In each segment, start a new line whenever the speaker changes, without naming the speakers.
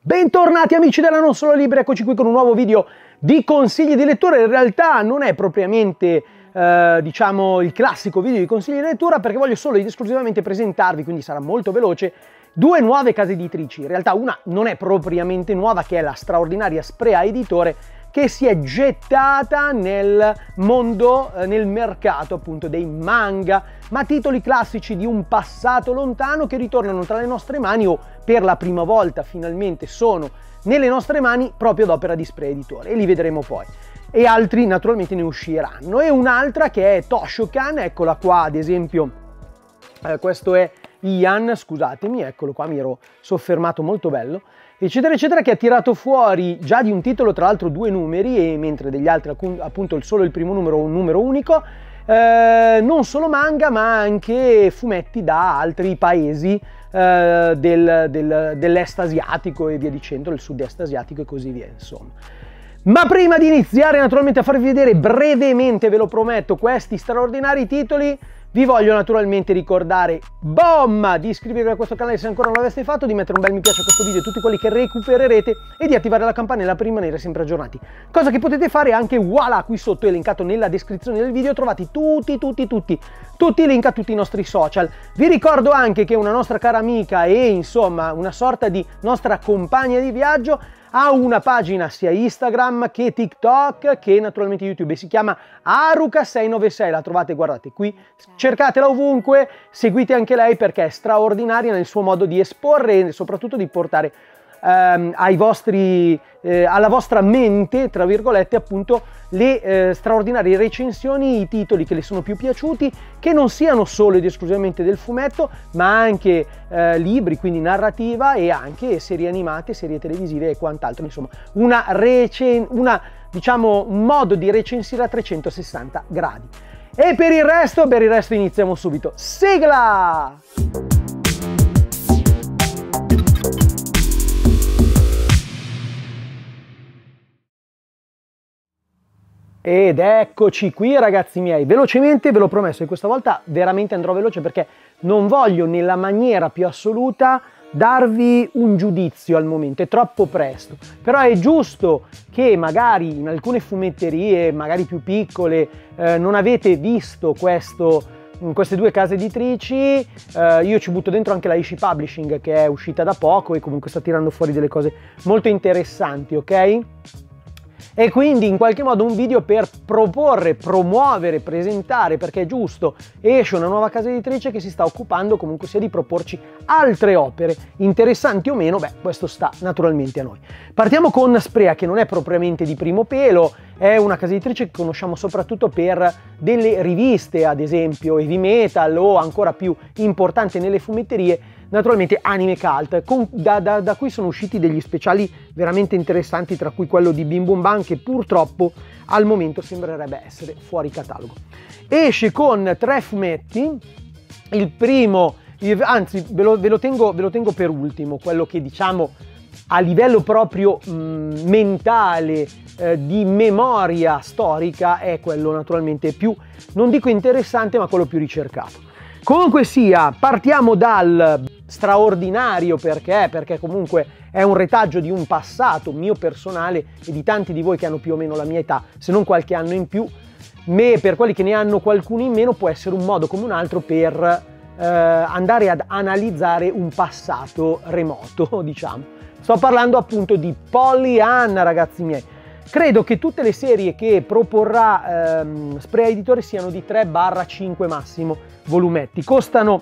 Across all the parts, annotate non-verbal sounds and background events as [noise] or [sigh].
Bentornati amici della Non Solo Libri, eccoci qui con un nuovo video di consigli di lettura. In realtà non è propriamente eh, diciamo il classico video di consigli di lettura perché voglio solo ed esclusivamente presentarvi, quindi sarà molto veloce, due nuove case editrici. In realtà una non è propriamente nuova che è la straordinaria Sprea Editore che si è gettata nel mondo, eh, nel mercato appunto dei manga, ma titoli classici di un passato lontano che ritornano tra le nostre mani o per la prima volta finalmente sono nelle nostre mani proprio d'opera di Spray Editore e li vedremo poi. E altri naturalmente ne usciranno. E un'altra che è Toshokan, eccola qua ad esempio, eh, questo è Ian, scusatemi, eccolo qua, mi ero soffermato molto bello eccetera eccetera che ha tirato fuori già di un titolo tra l'altro due numeri e mentre degli altri appunto solo il primo numero un numero unico eh, non solo manga ma anche fumetti da altri paesi eh, del, del, dell'est asiatico e via dicendo, del sud-est asiatico e così via insomma. Ma prima di iniziare naturalmente a farvi vedere brevemente, ve lo prometto, questi straordinari titoli, vi voglio naturalmente ricordare, BOM, di iscrivervi a questo canale se ancora non l'aveste fatto, di mettere un bel mi piace a questo video, tutti quelli che recupererete e di attivare la campanella per rimanere sempre aggiornati. Cosa che potete fare anche, voilà, qui sotto elencato nella descrizione del video, trovate tutti, tutti, tutti, tutti i link a tutti i nostri social. Vi ricordo anche che una nostra cara amica e insomma una sorta di nostra compagna di viaggio ha una pagina sia Instagram che TikTok che naturalmente YouTube si chiama Aruka696, la trovate guardate qui, cercatela ovunque, seguite anche lei perché è straordinaria nel suo modo di esporre e soprattutto di portare ehm, vostri, eh, alla vostra mente, tra virgolette, appunto le eh, straordinarie recensioni, i titoli che le sono più piaciuti, che non siano solo ed esclusivamente del fumetto, ma anche eh, libri, quindi narrativa e anche serie animate, serie televisive e quant'altro. Insomma, una, recen- una diciamo, un modo di recensire a 360 gradi. E per il resto, per il resto iniziamo subito. Sigla! Ed eccoci qui ragazzi miei, velocemente ve l'ho promesso e questa volta veramente andrò veloce perché non voglio nella maniera più assoluta darvi un giudizio al momento, è troppo presto, però è giusto che magari in alcune fumetterie, magari più piccole, eh, non avete visto questo, queste due case editrici, eh, io ci butto dentro anche la Ishi Publishing che è uscita da poco e comunque sta tirando fuori delle cose molto interessanti, ok? E quindi in qualche modo un video per proporre, promuovere, presentare, perché è giusto, esce una nuova casa editrice che si sta occupando comunque sia di proporci altre opere, interessanti o meno, beh questo sta naturalmente a noi. Partiamo con Sprea che non è propriamente di primo pelo, è una casa editrice che conosciamo soprattutto per delle riviste, ad esempio heavy metal o ancora più importante nelle fumetterie, naturalmente anime cult, con, da, da, da, cui sono usciti degli speciali veramente interessanti, tra cui quello di Bim Bum Bam, che purtroppo al momento sembrerebbe essere fuori catalogo. Esce con tre fumetti, il primo, anzi ve lo, ve lo, tengo, ve lo tengo per ultimo, quello che diciamo a livello proprio mh, mm, mentale, eh, di memoria storica, è quello naturalmente più, non dico interessante, ma quello più ricercato. Comunque sia, partiamo dal straordinario perché? Perché comunque è un retaggio di un passato mio personale e di tanti di voi che hanno più o meno la mia età, se non qualche anno in più, me per quelli che ne hanno qualcuno in meno può essere un modo come un altro per eh, andare ad analizzare un passato remoto, [laughs] diciamo. Sto parlando appunto di Pollyanna, ragazzi miei. Credo che tutte le serie che proporrà ehm, Spray Editore siano di 3-5 massimo volumetti. Costano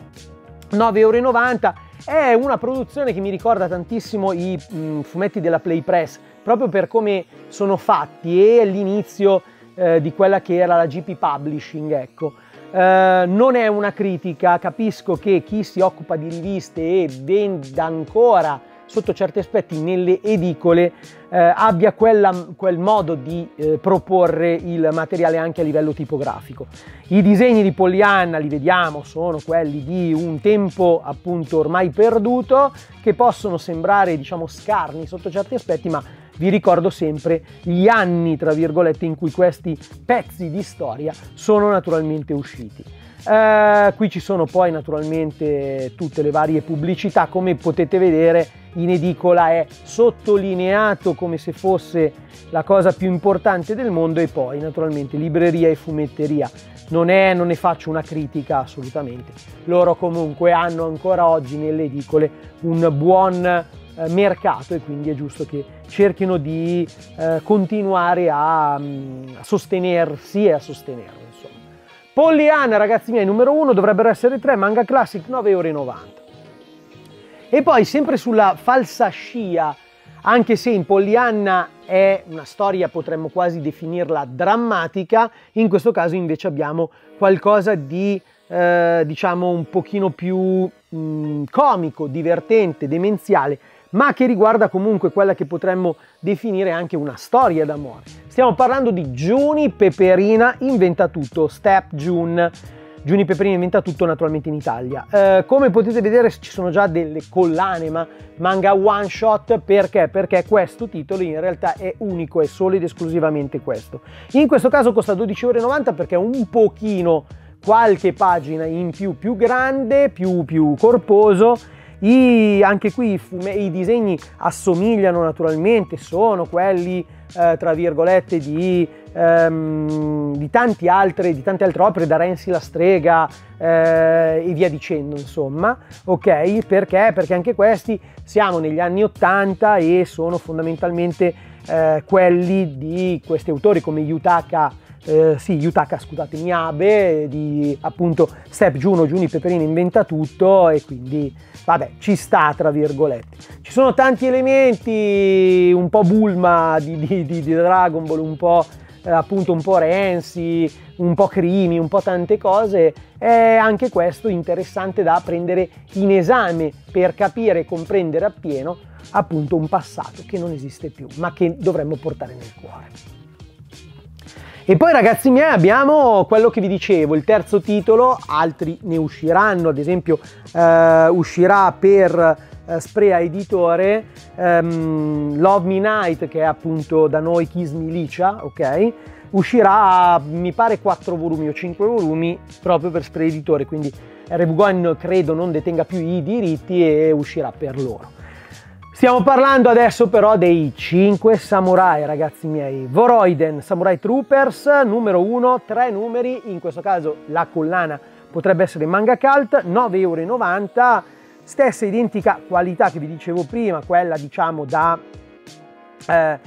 9,90 euro. È una produzione che mi ricorda tantissimo i mh, mm, fumetti della Play Press, proprio per come sono fatti e l'inizio eh, di quella che era la GP Publishing, ecco. Uh, non è una critica, capisco che chi si occupa di riviste e vende ancora sotto certi aspetti nelle edicole eh, abbia quella, quel modo di eh, proporre il materiale anche a livello tipografico. I disegni di Pollyanna li vediamo, sono quelli di un tempo appunto ormai perduto che possono sembrare diciamo scarni sotto certi aspetti ma vi ricordo sempre gli anni tra virgolette in cui questi pezzi di storia sono naturalmente usciti. Eh, qui ci sono poi naturalmente tutte le varie pubblicità, come potete vedere in edicola è sottolineato come se fosse la cosa più importante del mondo e poi naturalmente libreria e fumetteria. Non, è, non ne faccio una critica assolutamente, loro comunque hanno ancora oggi nelle edicole un buon eh, mercato e quindi è giusto che cerchino di eh, continuare a, mm, a sostenersi e a sostenerlo. Pollyanna, ragazzi miei, numero uno, dovrebbero essere tre, Manga Classic 9,90 euro. E poi sempre sulla falsa scia, anche se in Pollyanna è una storia, potremmo quasi definirla drammatica, in questo caso invece abbiamo qualcosa di, eh, diciamo, un pochino più mh, mm, comico, divertente, demenziale, ma che riguarda comunque quella che potremmo definire anche una storia d'amore. Stiamo parlando di Giuni Peperina inventa tutto, Step June. Giuni Peperina inventa tutto naturalmente in Italia. Eh, come potete vedere ci sono già delle collane, ma manga one shot perché? Perché questo titolo in realtà è unico, è solo ed esclusivamente questo. In questo caso costa 12,90 euro perché è un pochino qualche pagina in più più grande, più, più corposo i, anche qui i, fume, i, disegni assomigliano naturalmente, sono quelli eh, tra virgolette di, ehm, di, tanti altre, di, tante altre opere, da Renzi la strega eh, e via dicendo, insomma, ok? Perché? Perché anche questi siamo negli anni 80 e sono fondamentalmente eh, quelli di questi autori come Yutaka eh, sì, Yutaka, scusatemi, Abe, di appunto Step Juno, Juni Peperino inventa tutto e quindi, vabbè, ci sta, tra virgolette. Ci sono tanti elementi, un po' Bulma di, di, di, di Dragon Ball, un po' eh, appunto un po' Renzi, un po' Crimi, un po' tante cose, è anche questo interessante da prendere in esame per capire e comprendere appieno appunto un passato che non esiste più, ma che dovremmo portare nel cuore. E poi ragazzi miei abbiamo quello che vi dicevo, il terzo titolo, altri ne usciranno, ad esempio eh, uscirà per eh, Sprea Editore ehm, Love Me Night che è appunto da noi Kiss Milicia, ok? Uscirà mi pare 4 volumi o 5 volumi proprio per Sprea Editore, quindi Rebugon credo non detenga più i diritti e uscirà per loro. Stiamo parlando adesso però dei 5 samurai, ragazzi miei. Voroiden Samurai Troopers, numero 1, 3 numeri, in questo caso la collana potrebbe essere manga cult, 9,90 euro, stessa identica qualità che vi dicevo prima, quella diciamo da... Eh,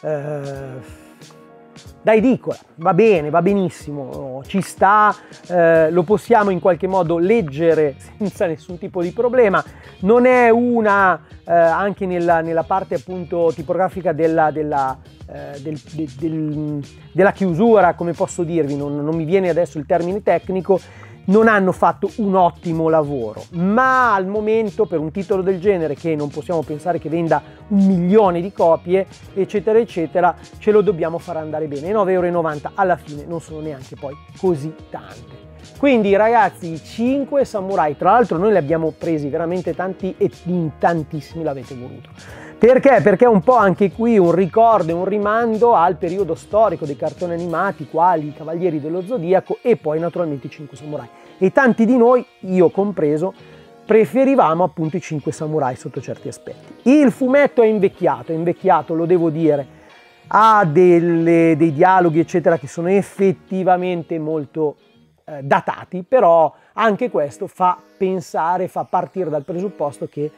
eh, da edicola, va bene, va benissimo, ci sta, eh, lo possiamo in qualche modo leggere senza nessun tipo di problema, non è una, eh, anche nella, nella, parte appunto tipografica della, della, eh, del, del, del, della chiusura, come posso dirvi, non, non mi viene adesso il termine tecnico, non hanno fatto un ottimo lavoro, ma al momento per un titolo del genere che non possiamo pensare che venda un milione di copie, eccetera, eccetera, ce lo dobbiamo far andare bene. 9,90 euro alla fine non sono neanche poi così tante. Quindi ragazzi, i 5 samurai, tra l'altro noi li abbiamo presi veramente tanti e in tantissimi l'avete voluto. Perché? Perché è un po' anche qui un ricordo e un rimando al periodo storico dei cartoni animati, quali i Cavalieri dello Zodiaco e poi naturalmente i 5 Samurai. E tanti di noi, io compreso, preferivamo appunto i 5 Samurai sotto certi aspetti. Il fumetto è invecchiato, è invecchiato, lo devo dire, ha delle, dei dialoghi eccetera che sono effettivamente molto eh, datati, però anche questo fa pensare, fa partire dal presupposto che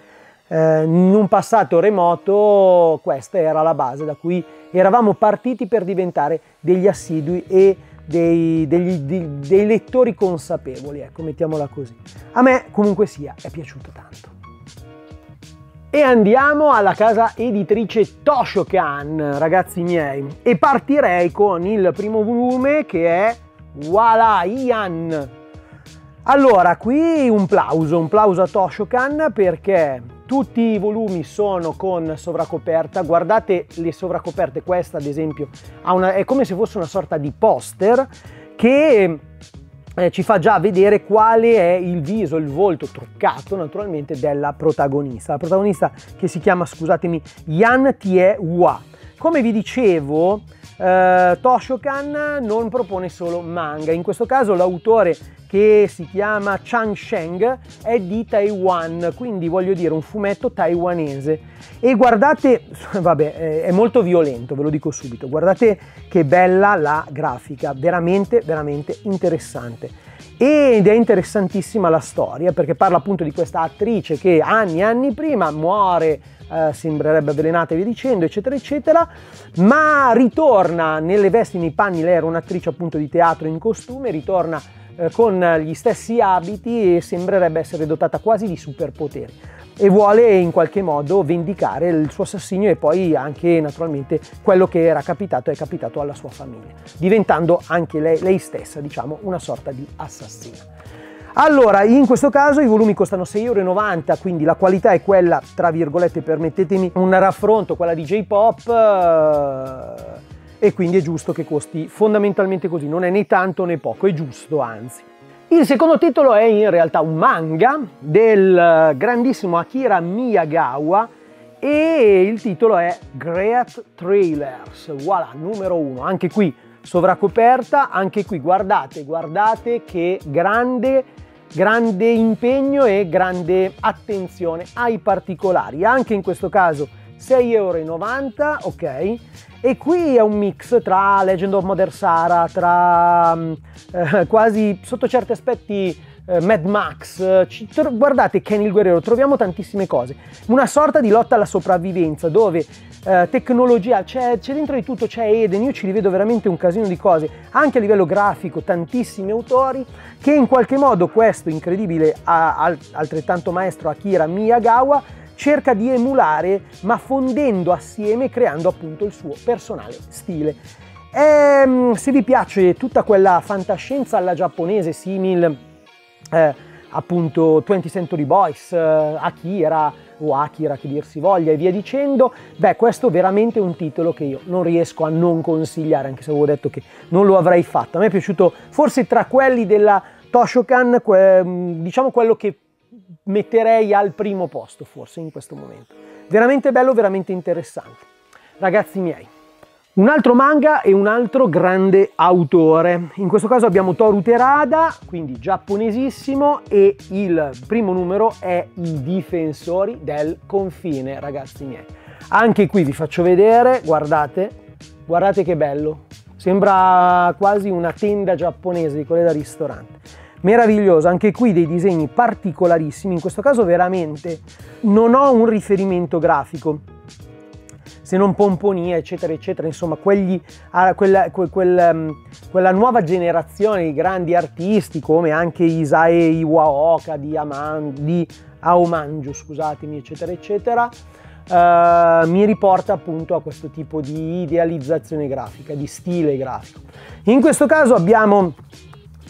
eh, in un passato remoto questa era la base da cui eravamo partiti per diventare degli assidui e dei, degli, dei, dei lettori consapevoli, ecco, mettiamola così. A me comunque sia, è piaciuto tanto. E andiamo alla casa editrice Toshokan, ragazzi miei, e partirei con il primo volume che è Voilà, Ian! Allora, qui un plauso, un plauso a Toshokan perché tutti i volumi sono con sovracoperta, guardate le sovraccoperte, questa ad esempio una, è come se fosse una sorta di poster che eh, ci fa già vedere quale è il viso, il volto truccato naturalmente della protagonista. La protagonista che si chiama, scusatemi, Yan Tie Hua. Come vi dicevo, eh, Toshokan non propone solo manga, in questo caso l'autore che si chiama Chan Sheng è di Taiwan, quindi voglio dire un fumetto taiwanese. E guardate, [laughs] vabbè, è molto violento, ve lo dico subito, guardate che bella la grafica, veramente, veramente interessante. Ed è interessantissima la storia perché parla appunto di questa attrice che anni e anni prima muore eh, sembrerebbe avvelenata e via dicendo, eccetera, eccetera, ma ritorna nelle vesti, nei panni, lei era un'attrice appunto di teatro in costume, ritorna eh, con gli stessi abiti e sembrerebbe essere dotata quasi di superpoteri e vuole in qualche modo vendicare il suo assassinio e poi anche naturalmente quello che era capitato è capitato alla sua famiglia, diventando anche lei, lei stessa diciamo una sorta di assassina. Allora, in questo caso i volumi costano 6,90 euro, quindi la qualità è quella, tra virgolette, permettetemi un raffronto, quella di J-Pop, eh, e quindi è giusto che costi fondamentalmente così, non è né tanto né poco, è giusto anzi. Il secondo titolo è in realtà un manga del grandissimo Akira Miyagawa e il titolo è Great Trailers, voilà, numero uno, anche qui sovracoperta, anche qui guardate, guardate che grande grande impegno e grande attenzione ai particolari. Anche in questo caso 6,90 euro, ok? E qui è un mix tra Legend of Mother Sara, tra eh, quasi sotto certi aspetti eh, Mad Max, ci, guardate Kenny il Guerriero, troviamo tantissime cose. Una sorta di lotta alla sopravvivenza dove eh, tecnologia, c'è, dentro di tutto, c'è Eden, io ci rivedo veramente un casino di cose, anche a livello grafico, tantissimi autori che in qualche modo questo incredibile altrettanto maestro Akira Miyagawa cerca di emulare ma fondendo assieme creando appunto il suo personale stile. E, ehm, se vi piace tutta quella fantascienza alla giapponese simil eh, appunto 20th Century Boys, eh, Akira, o Akira che dir si voglia e via dicendo, beh questo è veramente un titolo che io non riesco a non consigliare, anche se avevo detto che non lo avrei fatto. A me è piaciuto forse tra quelli della Toshokan, diciamo quello che metterei al primo posto forse in questo momento. Veramente bello, veramente interessante. Ragazzi miei, un altro manga e un altro grande autore. In questo caso abbiamo Toru Terada, quindi giapponesissimo, e il primo numero è I difensori del confine, ragazzi miei. Anche qui vi faccio vedere, guardate, guardate che bello. Sembra quasi una tenda giapponese di quelle da ristorante. Meraviglioso, anche qui dei disegni particolarissimi, in questo caso veramente non ho un riferimento grafico, se non Pomponia, eccetera, eccetera, insomma, quegli, quella, quel, quel, mm, quella, nuova generazione di grandi artisti come anche Isae Iwaoka di, Aman, di Aomanju, scusatemi, eccetera, eccetera, Uh, mi riporta appunto a questo tipo di idealizzazione grafica, di stile grafico. In questo caso abbiamo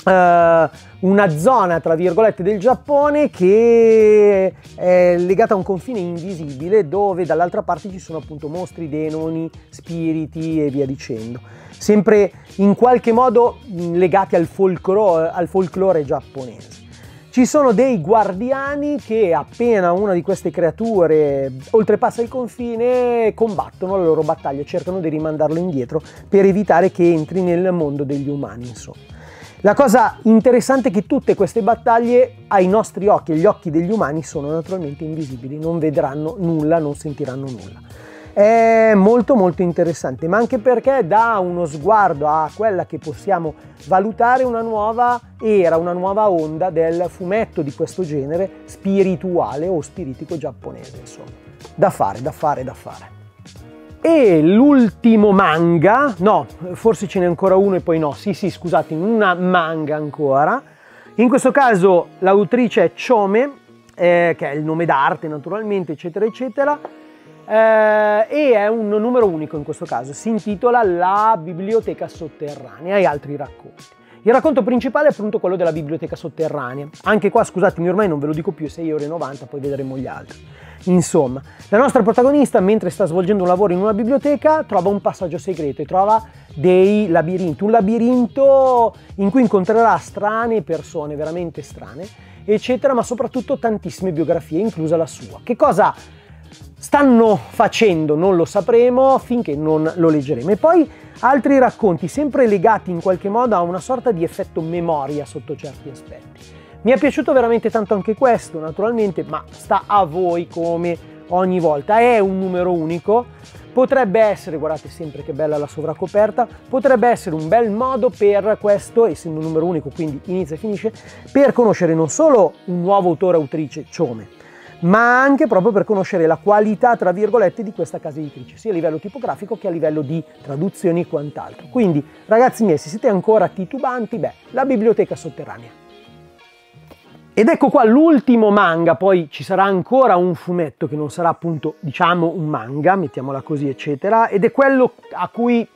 una zona tra virgolette del Giappone che è legata a un confine invisibile dove dall'altra parte ci sono appunto mostri, demoni, spiriti e via dicendo. Sempre in qualche modo legati al folklore, al folklore giapponese. Ci sono dei guardiani che appena una di queste creature oltrepassa il confine combattono la loro battaglia cercano di rimandarlo indietro per evitare che entri nel mondo degli umani insomma la cosa interessante è che tutte queste battaglie ai nostri occhi, agli occhi degli umani, sono naturalmente invisibili, non vedranno nulla, non sentiranno nulla. È molto molto interessante, ma anche perché dà uno sguardo a quella che possiamo valutare una nuova era, una nuova onda del fumetto di questo genere spirituale o spiritico giapponese, insomma. Da fare, da fare, da fare. E l'ultimo manga, no, forse ce n'è ancora uno e poi no, sì sì scusate, una manga ancora. In questo caso l'autrice è Chome, eh, che è il nome d'arte naturalmente, eccetera, eccetera, eh, e è un numero unico in questo caso, si intitola La biblioteca sotterranea e altri racconti. Il racconto principale è appunto quello della biblioteca sotterranea. Anche qua, scusatemi, ormai non ve lo dico più, è 6,90 euro, poi vedremo gli altri. Insomma, la nostra protagonista, mentre sta svolgendo un lavoro in una biblioteca, trova un passaggio segreto e trova dei labirinti, un labirinto in cui incontrerà strane persone, veramente strane, eccetera, ma soprattutto tantissime biografie, inclusa la sua. Che cosa stanno facendo non lo sapremo finché non lo leggeremo. E poi altri racconti sempre legati in qualche modo a una sorta di effetto memoria sotto certi aspetti. Mi è piaciuto veramente tanto anche questo, naturalmente, ma sta a voi come ogni volta. È un numero unico, potrebbe essere, guardate sempre che bella la sovracoperta, potrebbe essere un bel modo per questo, essendo un numero unico, quindi inizia e finisce, per conoscere non solo un nuovo autore autrice, Ciome, ma anche proprio per conoscere la qualità, tra virgolette, di questa casa editrice, sia a livello tipografico che a livello di traduzioni e quant'altro. Quindi, ragazzi miei, se siete ancora titubanti, beh, la biblioteca sotterranea. Ed ecco qua l'ultimo manga, poi ci sarà ancora un fumetto che non sarà appunto, diciamo, un manga, mettiamola così, eccetera, ed è quello a cui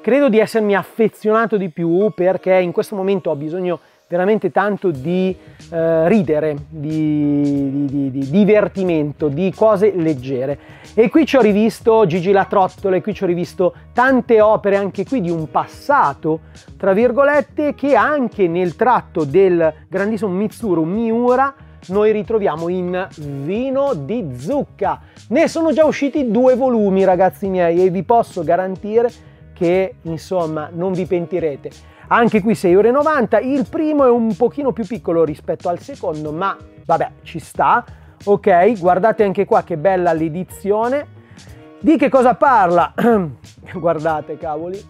credo di essermi affezionato di più perché in questo momento ho bisogno veramente tanto di eh, ridere, di, di, di, divertimento, di cose leggere. E qui ci ho rivisto Gigi La Trottola, e qui ci ho rivisto tante opere anche qui di un passato, tra virgolette, che anche nel tratto del grandissimo Mitsuru Miura noi ritroviamo in Vino di zucca. Ne sono già usciti due volumi, ragazzi miei, e vi posso garantire che, insomma, non vi pentirete anche qui 6,90 euro. Il primo è un pochino più piccolo rispetto al secondo, ma vabbè, ci sta. Ok, guardate anche qua che bella l'edizione. Di che cosa parla? [clears throat] guardate, cavoli.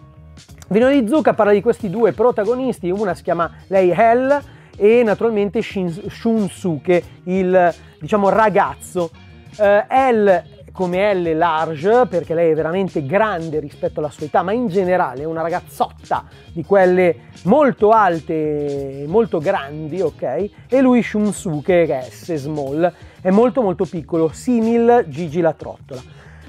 Vino di Zucca parla di questi due protagonisti, una si chiama lei Hell e naturalmente Shin, Shunsuke, il diciamo ragazzo. Uh, Hell come L large, perché lei è veramente grande rispetto alla sua età, ma in generale è una ragazzotta di quelle molto alte, molto grandi, ok? E lui Shunsuke, che è S small, è molto molto piccolo, simil Gigi la trottola.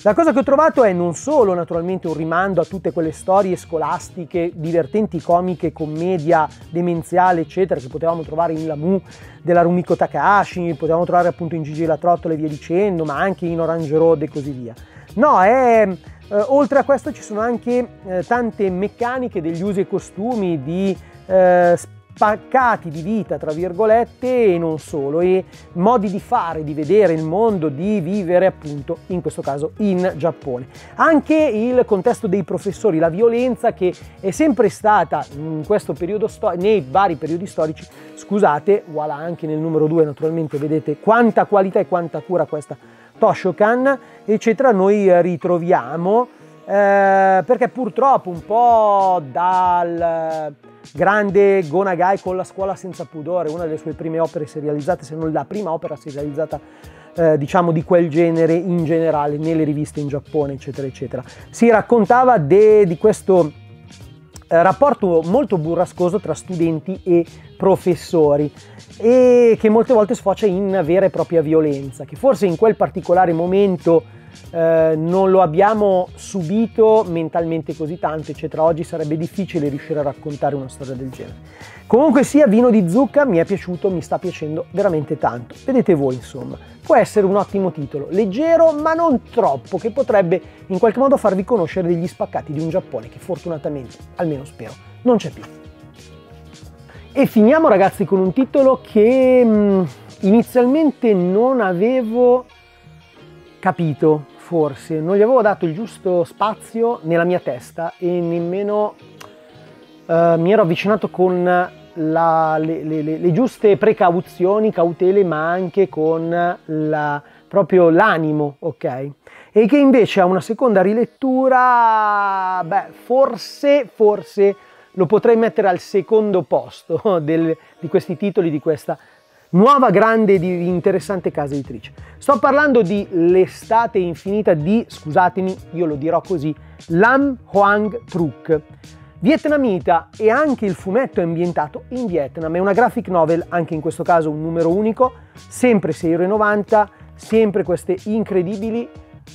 La cosa che ho trovato è non solo naturalmente un rimando a tutte quelle storie scolastiche, divertenti, comiche, commedia demenziale, eccetera, che potevamo trovare in Lamu della Rumiko Takahashi, potevamo trovare appunto in Gigi la Trottola e via dicendo, ma anche in Orange Road e così via. No, è, eh, oltre a questo ci sono anche eh, tante meccaniche degli usi e costumi di eh, spaccati di vita, tra virgolette, e non solo, e modi di fare, di vedere il mondo, di vivere appunto, in questo caso, in Giappone. Anche il contesto dei professori, la violenza che è sempre stata in questo periodo storico, nei vari periodi storici, scusate, voilà anche nel numero 2 naturalmente vedete quanta qualità e quanta cura questa Toshokan, eccetera, noi ritroviamo eh, perché purtroppo un po' dal grande Gonagai con la scuola senza pudore, una delle sue prime opere serializzate, se non la prima opera serializzata eh, diciamo di quel genere in generale nelle riviste in Giappone, eccetera, eccetera. Si raccontava de, di questo eh, rapporto molto burrascoso tra studenti e professori e che molte volte sfocia in vera e propria violenza, che forse in quel particolare momento eh, non lo abbiamo subito mentalmente così tanto, eccetera. Oggi sarebbe difficile riuscire a raccontare una storia del genere. Comunque sia, Vino di zucca mi è piaciuto, mi sta piacendo veramente tanto. Vedete voi, insomma. Può essere un ottimo titolo, leggero ma non troppo, che potrebbe in qualche modo farvi conoscere degli spaccati di un Giappone che fortunatamente, almeno spero, non c'è più. E finiamo ragazzi con un titolo che mh, mm, inizialmente non avevo capito, forse, non gli avevo dato il giusto spazio nella mia testa e nemmeno uh, mi ero avvicinato con la, le, le, le, giuste precauzioni, cautele, ma anche con la, proprio l'animo, ok? E che invece a una seconda rilettura, beh, forse, forse lo potrei mettere al secondo posto [laughs] del, di questi titoli, di questa nuova grande ed interessante casa editrice. Sto parlando di L'estate infinita di, scusatemi, io lo dirò così, Lam Hoang Truc. Vietnamita e anche il fumetto è ambientato in Vietnam, è una graphic novel, anche in questo caso un numero unico, sempre 6,90€, sempre queste incredibili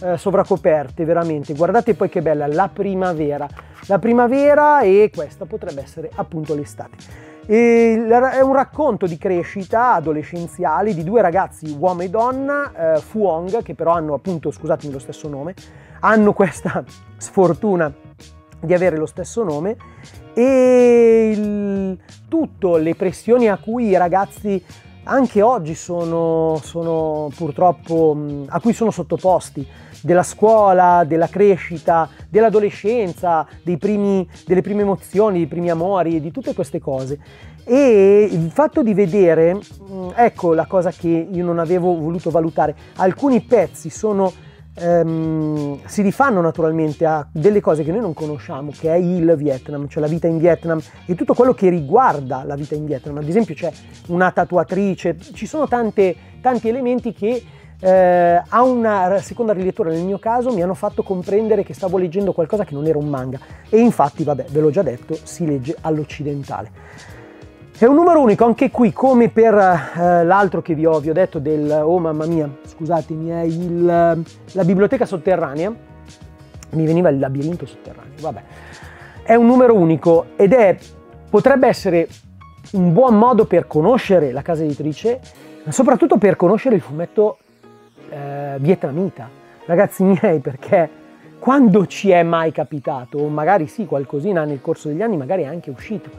eh, sovraccoperte, veramente. Guardate poi che bella, la primavera. La primavera e questa potrebbe essere appunto l'estate. È un racconto di crescita adolescenziale di due ragazzi, uomo e donna, eh, Fuong, che però hanno appunto, scusatemi, lo stesso nome, hanno questa sfortuna di avere lo stesso nome. E il, tutto le pressioni a cui i ragazzi anche oggi sono, sono purtroppo a cui sono sottoposti della scuola, della crescita, dell'adolescenza, primi, delle prime emozioni, dei primi amori, di tutte queste cose. E il fatto di vedere, ecco la cosa che io non avevo voluto valutare, alcuni pezzi sono ehm, si rifanno naturalmente a delle cose che noi non conosciamo, che è il Vietnam, cioè la vita in Vietnam e tutto quello che riguarda la vita in Vietnam. Ad esempio c'è una tatuatrice, ci sono tante, tanti elementi che eh, a una seconda rilettura nel mio caso mi hanno fatto comprendere che stavo leggendo qualcosa che non era un manga e infatti vabbè ve l'ho già detto si legge all'occidentale è un numero unico anche qui, come per eh, l'altro che vi ho, vi ho, detto del, oh mamma mia, scusatemi, è il, la biblioteca sotterranea, mi veniva il labirinto sotterraneo, vabbè. È un numero unico ed è, potrebbe essere un buon modo per conoscere la casa editrice, ma soprattutto per conoscere il fumetto eh, vietnamita. Ragazzi miei, perché quando ci è mai capitato, o magari sì, qualcosina nel corso degli anni, magari è anche uscito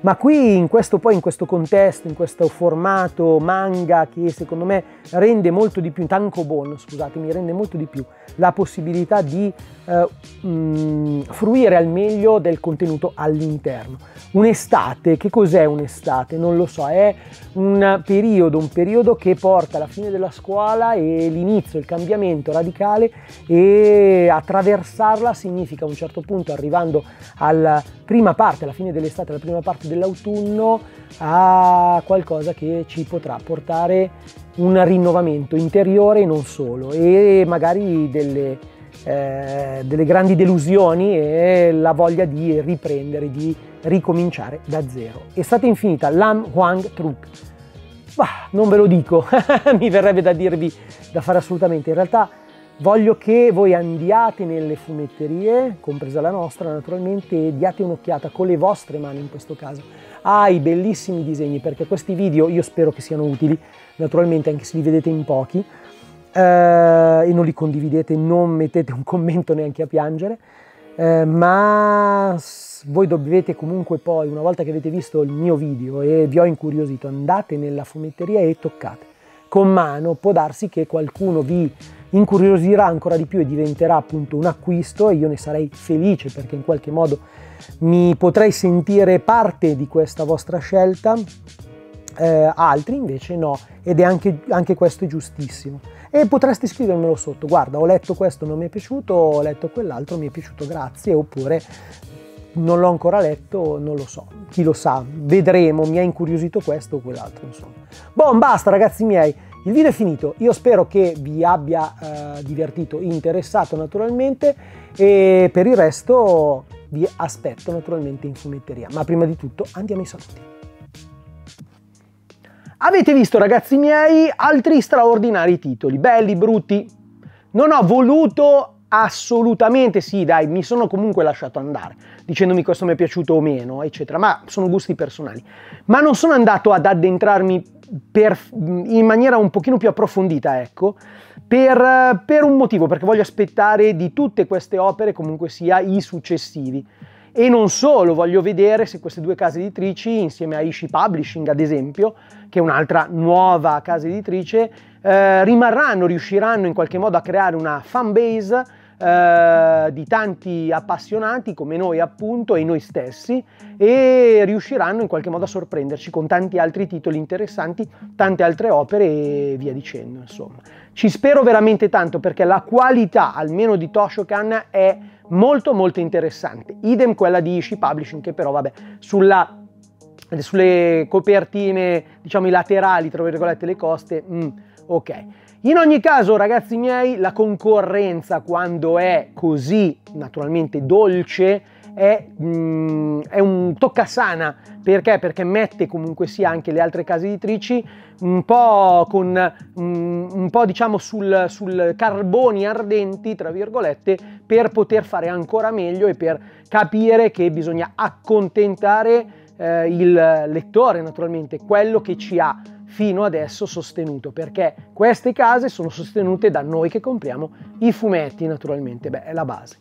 ma qui in questo, poi in questo contesto, in questo formato manga che secondo me rende molto di più, tankobon scusatemi, rende molto di più la possibilità di eh, mh, mm, fruire al meglio del contenuto all'interno. Un'estate, che cos'è un'estate? Non lo so, è un periodo, un periodo che porta alla fine della scuola e l'inizio, il cambiamento radicale e attraversarla significa a un certo punto arrivando alla prima parte, alla fine dell'estate, alla prima parte dell'autunno, a qualcosa che ci potrà portare un rinnovamento interiore e non solo e magari delle, eh, delle grandi delusioni e la voglia di riprendere, di ricominciare da zero. Estate infinita, Lam Huang Truk. Bah, non ve lo dico, [laughs] mi verrebbe da dirvi da fare assolutamente. In realtà voglio che voi andiate nelle fumetterie, compresa la nostra naturalmente, e diate un'occhiata con le vostre mani in questo caso ai bellissimi disegni, perché questi video io spero che siano utili, naturalmente anche se li vedete in pochi, eh, e non li condividete, non mettete un commento neanche a piangere, eh, ma voi dovete comunque poi, una volta che avete visto il mio video e vi ho incuriosito, andate nella fumetteria e toccate. Con mano, può darsi che qualcuno vi incuriosirà ancora di più e diventerà appunto un acquisto e io ne sarei felice perché in qualche modo mi potrei sentire parte di questa vostra scelta, eh, altri invece no ed è anche, anche questo è giustissimo. E potreste scrivermelo sotto. Guarda ho letto questo non mi è piaciuto ho letto quell'altro mi è piaciuto grazie. Oppure non l'ho ancora letto non lo so. Chi lo sa vedremo mi ha incuriosito questo o quell'altro insomma. Boh basta ragazzi miei il video è finito, io spero che vi abbia eh, divertito, interessato naturalmente e per il resto vi aspetto naturalmente in fumetteria. Ma prima di tutto andiamo ai saluti. Avete visto ragazzi miei altri straordinari titoli, belli, brutti? Non ho voluto assolutamente, sì dai, mi sono comunque lasciato andare, dicendomi questo mi è piaciuto o meno, eccetera, ma sono gusti personali. Ma non sono andato ad addentrarmi per, in maniera un pochino più approfondita, ecco, per, per, un motivo, perché voglio aspettare di tutte queste opere comunque sia i successivi. E non solo, voglio vedere se queste due case editrici, insieme a Ishi Publishing ad esempio, che è un'altra nuova casa editrice, eh, rimarranno, riusciranno in qualche modo a creare una fan base eh, di tanti appassionati come noi appunto e noi stessi e riusciranno in qualche modo a sorprenderci con tanti altri titoli interessanti, tante altre opere e via dicendo insomma. Ci spero veramente tanto perché la qualità almeno di Toshokan è molto molto interessante, idem quella di Ishi Publishing che però vabbè sulla sulle copertine, diciamo i laterali, tra virgolette, le coste, mm, ok. In ogni caso, ragazzi miei, la concorrenza quando è così naturalmente dolce è, mm, è un toccasana. Perché? Perché mette comunque sia anche le altre case editrici un po' con mm, un po' diciamo sul, sul carboni ardenti, tra virgolette, per poter fare ancora meglio e per capire che bisogna accontentare eh, il lettore, naturalmente, quello che ci ha fino adesso sostenuto, perché queste case sono sostenute da noi che compriamo i fumetti, naturalmente, beh, è la base.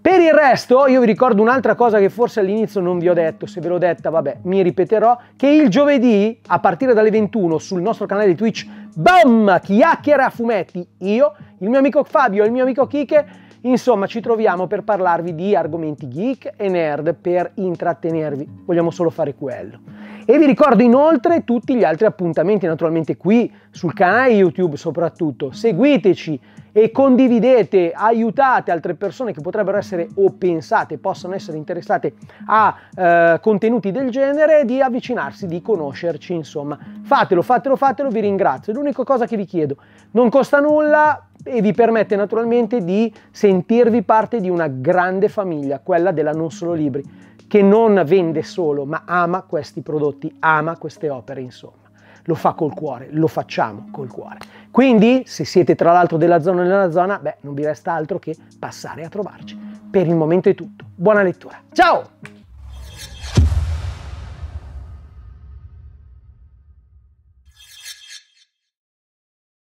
Per il resto, io vi ricordo un'altra cosa che forse all'inizio non vi ho detto, se ve l'ho detta, vabbè, mi ripeterò, che il giovedì, a partire dalle 21, sul nostro canale di Twitch, BAM! Chiacchiere a fumetti, io, il mio amico Fabio e il mio amico Kike, insomma, ci troviamo per parlarvi di argomenti geek e nerd per intrattenervi. Vogliamo solo fare quello. E vi ricordo inoltre tutti gli altri appuntamenti, naturalmente qui sul canale YouTube soprattutto. Seguiteci e condividete, aiutate altre persone che potrebbero essere o pensate possano essere interessate a eh, contenuti del genere di avvicinarsi, di conoscerci, insomma. Fatelo, fatelo, fatelo, vi ringrazio. L'unica cosa che vi chiedo, non costa nulla e vi permette naturalmente di sentirvi parte di una grande famiglia, quella della Non Solo Libri che non vende solo, ma ama questi prodotti, ama queste opere, insomma. Lo fa col cuore, lo facciamo col cuore. Quindi, se siete tra l'altro della zona o nella zona, beh, non vi resta altro che passare a trovarci. Per il momento è tutto. Buona lettura. Ciao!